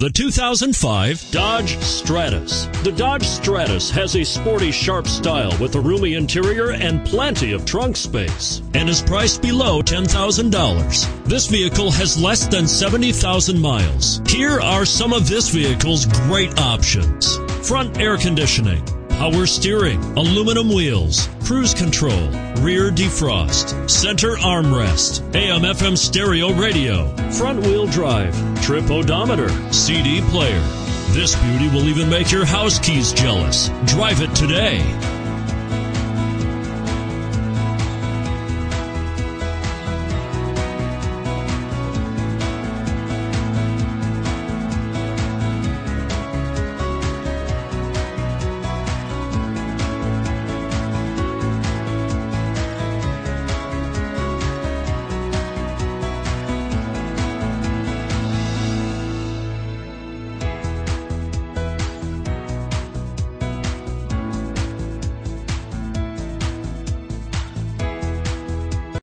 The 2005 Dodge Stratus. The Dodge Stratus has a sporty, sharp style with a roomy interior and plenty of trunk space and is priced below $10,000. This vehicle has less than 70,000 miles. Here are some of this vehicle's great options. Front air conditioning, power steering, aluminum wheels, cruise control, rear defrost, center armrest, AM FM stereo radio, front wheel drive, trip odometer, CD player. This beauty will even make your house keys jealous. Drive it today.